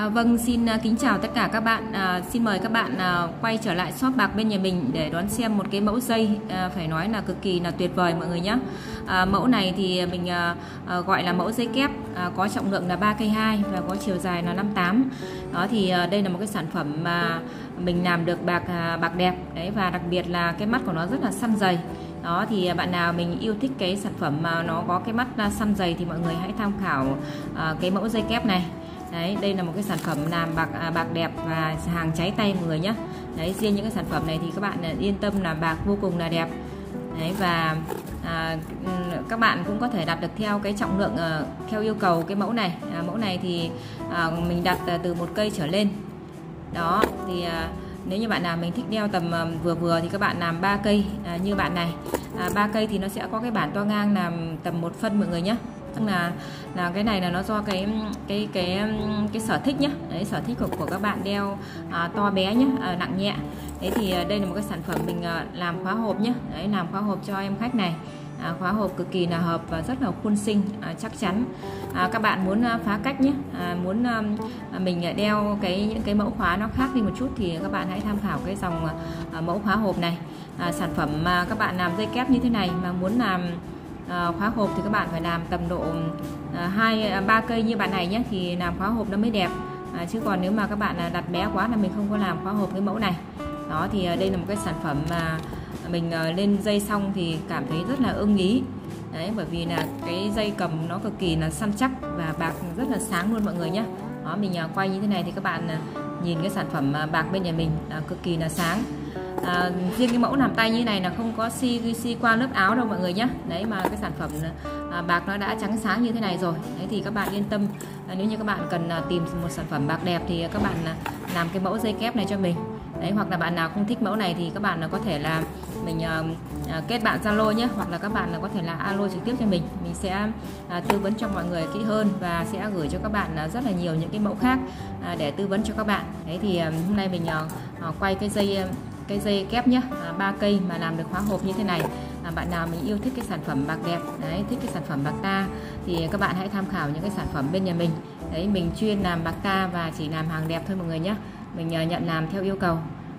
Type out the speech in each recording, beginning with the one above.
À, vâng, xin uh, kính chào tất cả các bạn. À, xin mời các bạn uh, quay trở lại shop bạc bên nhà mình để đón xem một cái mẫu dây uh, phải nói là cực kỳ là tuyệt vời mọi người nhé. À, mẫu này thì mình uh, uh, gọi là mẫu dây kép, uh, có trọng lượng là 3 cây 2 và có chiều dài là 58. Đó thì uh, đây là một cái sản phẩm mà mình làm được bạc uh, bạc đẹp đấy và đặc biệt là cái mắt của nó rất là săn dày đó thì bạn nào mình yêu thích cái sản phẩm mà nó có cái mắt săn dày thì mọi người hãy tham khảo uh, cái mẫu dây kép này đấy đây là một cái sản phẩm làm bạc à, bạc đẹp và hàng cháy tay mọi người nhé đấy riêng những cái sản phẩm này thì các bạn à, yên tâm là bạc vô cùng là đẹp. Đấy và à, các bạn cũng có thể đặt được theo cái trọng lượng à, theo yêu cầu cái mẫu này. À, mẫu này thì à, mình đặt à, từ một cây trở lên. Đó thì à, nếu như bạn nào mình thích đeo tầm à, vừa vừa thì các bạn làm 3 cây à, như bạn này. À, 3 cây thì nó sẽ có cái bản to ngang làm tầm một phân mọi người nhé tức là là cái này là nó do cái cái cái cái sở thích nhá. Đấy sở thích của, của các bạn đeo à, to bé nhá à, nặng nhẹ. Đấy thì à, đây là một cái sản phẩm mình à, làm khóa hộp nhá. Đấy làm khóa hộp cho em khách này. À, khóa hộp cực kỳ là hợp và rất là khuôn sinh à, chắc chắn. À, các bạn muốn à, phá cách nhé à, muốn à, à mình à, đeo cái những cái mẫu khóa nó khác đi một chút thì các bạn hãy tham khảo cái dòng à, mẫu khóa hộp này. À, sản phẩm mà các bạn làm dây kép như thế này mà muốn làm à, khóa hộp thì các bạn phải làm tầm độ ờ, hai ờ, ba cây như bạn này nhé thì làm khóa hộp nó mới đẹp. À, chứ còn nếu mà các bạn à, đặt bé quá là mình không có làm khóa hộp cái mẫu này. Đó thì đây là một cái sản phẩm mà mình lên dây xong thì cảm thấy rất là ưng ý. Đấy bởi vì là cái dây cầm nó cực kỳ là săn chắc và bạc rất là sáng luôn mọi người nhé. Đó mình quay như thế này thì các bạn nhìn cái sản phẩm bạc bên nhà mình cực kỳ là sáng à, riêng cái mẫu làm tay như này là không có xi xi qua lớp áo đâu mọi người nhé đấy mà cái sản phẩm à, bạc nó đã trắng sáng như thế này rồi. Đấy thì các bạn yên tâm. À, nếu như các bạn cần à, tìm một sản phẩm bạc đẹp thì các bạn à, làm cái mẫu dây kép này cho mình. Đấy hoặc là bạn nào không thích mẫu này thì các bạn à, có thể là mình à, à, kết bạn zalo nhé hoặc là các bạn là có thể là alo trực tiếp cho mình. Mình sẽ à, tư vấn cho mọi người kỹ hơn và sẽ gửi cho các bạn à, rất là nhiều những cái mẫu khác à, để tư vấn cho các bạn. Đấy thì à, hôm nay mình à, à quay cái dây à, cái dây kép nhá. À, ba cây mà làm được khóa hộp như thế này. À, bạn nào mình yêu thích cái sản phẩm bạc đẹp đấy thích cái sản phẩm bạc ta thì các bạn hãy tham khảo những cái sản phẩm bên nhà mình. Đấy mình chuyên làm bạc ta và chỉ làm hàng đẹp thôi mọi người nhé mình à, nhận làm theo yêu cầu.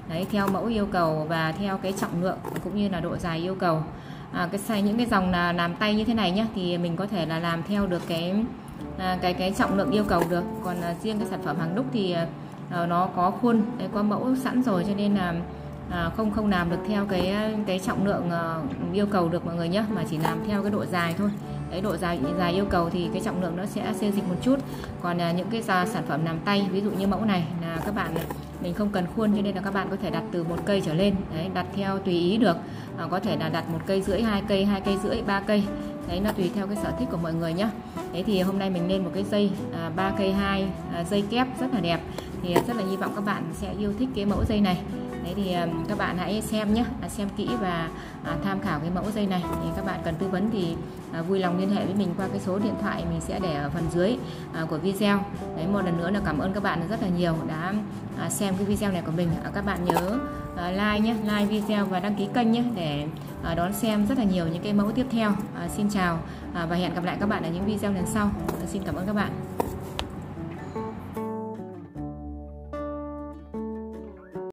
Đấy theo mẫu yêu cầu và theo cái trọng lượng cũng như là độ dài yêu cầu. À, cái xay những cái dòng là làm tay như thế này nhá thì mình có thể là làm theo được cái à, cái cái trọng lượng yêu cầu được. Còn à, riêng cái sản phẩm hàng đúc thì à, ờ, nó có khuôn đấy, có mẫu sẵn rồi cho nên là à, không không làm được theo cái cái trọng lượng uh, yêu cầu được mọi người nhé mà chỉ làm theo cái độ dài thôi. Đấy độ dài dài yêu cầu thì cái trọng lượng nó sẽ xê dịch một chút. Còn uh, những cái sản phẩm làm tay ví dụ như mẫu này là các bạn mình không cần khuôn cho nên là các bạn có thể đặt từ một cây trở lên. Đấy đặt theo tùy ý được. À, có thể là đặt một cây rưỡi hai cây hai cây rưỡi ba cây. Đấy nó tùy theo cái sở thích của mọi người nhé đấy thì hôm nay mình lên một cái dây à, ba cây hai à, dây kép rất là đẹp. Thì rất là hy vọng các bạn sẽ yêu thích cái mẫu dây này đấy thì à, các bạn hãy xem nhé à, xem kỹ và à, tham khảo cái mẫu dây này. Thì các bạn cần tư vấn thì vui lòng liên hệ với mình qua cái số điện thoại mình sẽ để ở phần dưới của video. Đấy, một lần nữa là cảm ơn các bạn rất là nhiều đã xem cái video này của mình. Các bạn nhớ like nhé, like video và đăng ký kênh nhé để đón xem rất là nhiều những cái mẫu tiếp theo. Xin chào và hẹn gặp lại các bạn ở những video lần sau. Xin cảm ơn các bạn.